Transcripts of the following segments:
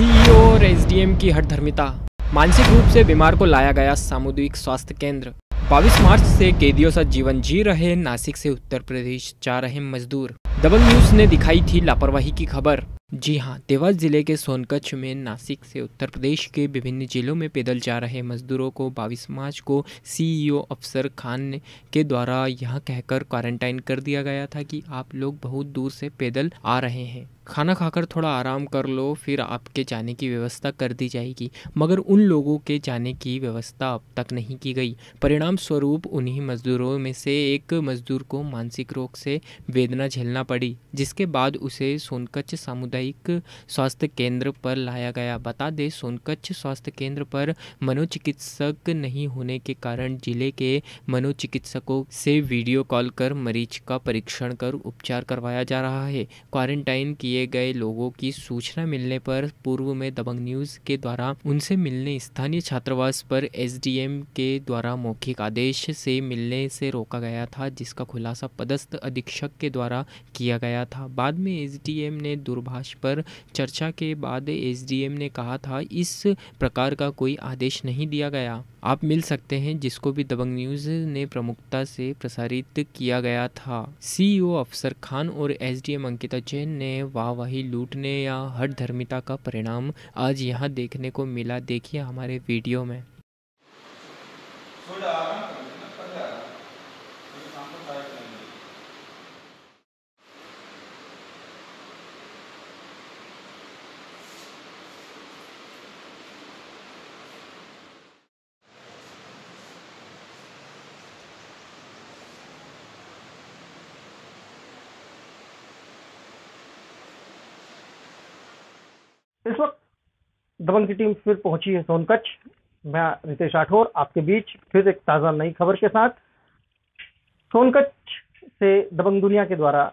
CEO और SDM की हठधर्मिता मानसिक रूप से बीमार को लाया गया सामुदायिक स्वास्थ्य केंद्र। 22 मार्च से कैदियों सा जीवन जी रहे नासिक से उत्तर प्रदेश जा रहे मजदूर। डबल न्यूज़ ने दिखाई थी लापरवाही की खबर। जी हाँ देवास ज़िले के सोनकच्छ में नासिक से उत्तर प्रदेश के विभिन्न जिलों में पैदल जा रहे मजदूरों को 22 मार्च को सीईओ अफसर खान के द्वारा यह कहकर क्वारंटाइन कर दिया गया था कि आप लोग बहुत दूर से पैदल आ रहे हैं। खाना खाकर थोड़ा आराम कर लो, फिर आपके जाने की व्यवस्था कर दी जाएगी। मगर उन लोगों के जाने की व्यवस्था अब तक नहीं की गई। परिणाम स्वरूप उन्हीं मजदूरों में से एक मजदूर को मानसिक रोग से वेदना झेलना पड़ी, जिसके बाद उसे सोनकच्छ सामुदायिक स्वास्थ्य केंद्र पर लाया गया। बता दें, सोनकच्छ स्वास्थ्य केंद्र पर मनोचिकित्सक नहीं होने के कारण ज़िले के मनोचिकित्सकों से वीडियो कॉल कर मरीज़ का परीक्षण कर उपचार करवाया जा रहा है। क्वारंटाइन किए किए गए लोगों की सूचना मिलने पर पूर्व में दबंग न्यूज़ के द्वारा उनसे मिलने, स्थानीय छात्रावास पर एसडीएम के द्वारा मौखिक आदेश से मिलने से रोका गया था, जिसका खुलासा पदस्थ अधीक्षक के द्वारा किया गया था। बाद में एसडीएम ने दूरभाष पर चर्चा के बाद एसडीएम ने कहा था, इस प्रकार का कोई आदेश नहीं दिया गया। आप मिल सकते हैं, जिसको भी दबंग न्यूज़ ने प्रमुखता से प्रसारित किया गया था। सीईओ अफसर खान और एसडीएम अंकिता जैन ने वाहवाही लूटने या हट धर्मिता का परिणाम आज यहाँ देखने को मिला। देखिए हमारे वीडियो में इस वक्त दबंग की टीम फिर पहुँची है सोनकच्छ। मैं रितेश राठौर, आपके बीच फिर एक ताज़ा नई खबर के साथ। सोनकच्छ से दबंग दुनिया के द्वारा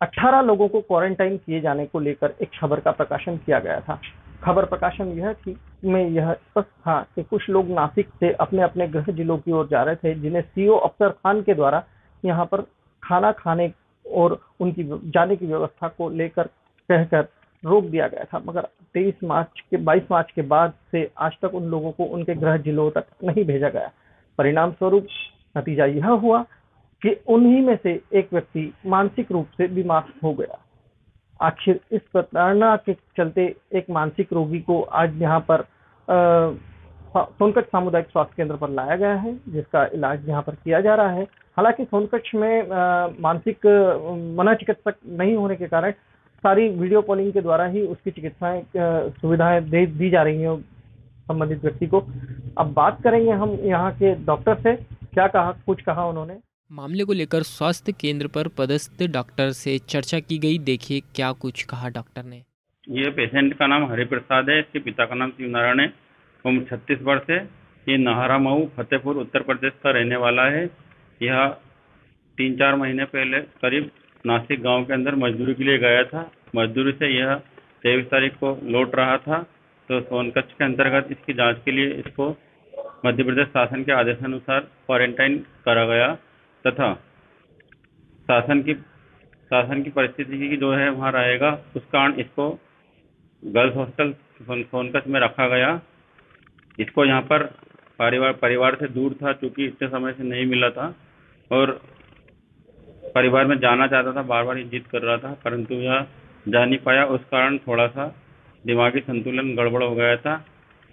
18 लोगों को क्वारंटाइन किए जाने को लेकर एक खबर का प्रकाशन किया गया था। खबर प्रकाशन यह थी में यह स्पष्ट था कि कुछ लोग नासिक से अपने अपने गृह जिलों की ओर जा रहे थे, जिन्हें सीओ अफसर खान के द्वारा यहाँ पर खाना खाने और उनकी जाने की व्यवस्था को लेकर कहकर रोक दिया गया था, मगर 23 मार्च के 22 मार्च के बाद से आज तक उन लोगों को उनके गृह जिलों तक नहीं भेजा गया। परिणाम स्वरूप नतीजा यह हुआ कि उन्हीं में से एक व्यक्ति मानसिक रूप से बीमार हो गया। आखिर इस प्रताड़ना के चलते एक मानसिक रोगी को आज यहाँ पर सोनकच्छ सामुदायिक स्वास्थ्य केंद्र पर लाया गया है, जिसका इलाज यहाँ पर किया जा रहा है। हालाँकि सोनकच्छ में मानसिक मना चिकित्सक नहीं होने के कारण सारी वीडियो कॉलिंग के द्वारा ही उसकी चिकित्साएँ सुविधाएँ दे दी जा रही हैं संबंधित व्यक्ति को। अब बात करेंगे हम यहाँ के डॉक्टर से। क्या कहा कुछ कहा उन्होंने? मामले को लेकर स्वास्थ्य केंद्र पर पदस्थ डॉक्टर से चर्चा की गई। देखिए क्या कुछ कहा डॉक्टर ने। ये पेशेंट का नाम हरिप्रसाद है। इसके पिता का नाम शिव नारायण है। उम्र छत्तीस वर्ष है। ये नहारा मऊ फतेहपुर उत्तर प्रदेश का रहने वाला है। यह तीन चार महीने पहले करीब नासिक गाँव के अंदर मजदूरी के लिए गया था। मजदूरी से यह तेईस तारीख को लौट रहा था। तो सोनकच्छ के अंतर्गत इसकी जाँच के लिए इसको मध्य प्रदेश शासन के आदेशानुसार क्वारंटाइन करा गया तथा शासन की शासन की परिस्थिति की जो है वहाँ रहेगा, उस कारण इसको गर्ल्स हॉस्टल सोनकच्छ में रखा गया। इसको यहाँ पर परिवार परिवार से दूर था क्योंकि इतने समय से नहीं मिला था। और परिवार में जाना चाहता था बार बार ये जिद कर रहा था, परंतु यह जा नहीं पाया। उस कारण थोड़ा सा दिमागी संतुलन गड़बड़ हो गया था।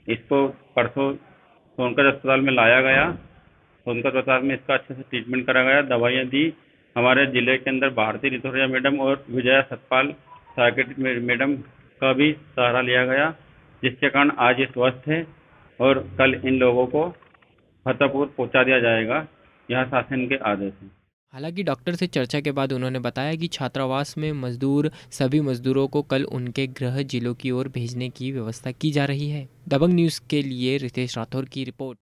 इसको परसों सोनकर अस्पताल में लाया गया। सोनकर अस्पताल में इसका अच्छे से ट्रीटमेंट करा गया। दवाइयाँ दी हमारे ज़िले के अंदर भारती रिथोरिया मैडम और विजया सतपाल साइकेट्रिक मैडम का भी सहारा लिया गया, जिसके कारण आज ये स्वस्थ है और कल इन लोगों को फतेहपुर पहुँचा दिया जाएगा। यह शासन के आदेश हैं। हालाँकि डॉक्टर से चर्चा के बाद उन्होंने बताया कि छात्रावास में मजदूर, सभी मजदूरों को कल उनके गृह जिलों की ओर भेजने की व्यवस्था की जा रही है। दबंग न्यूज़ के लिए रितेश राठौर की रिपोर्ट।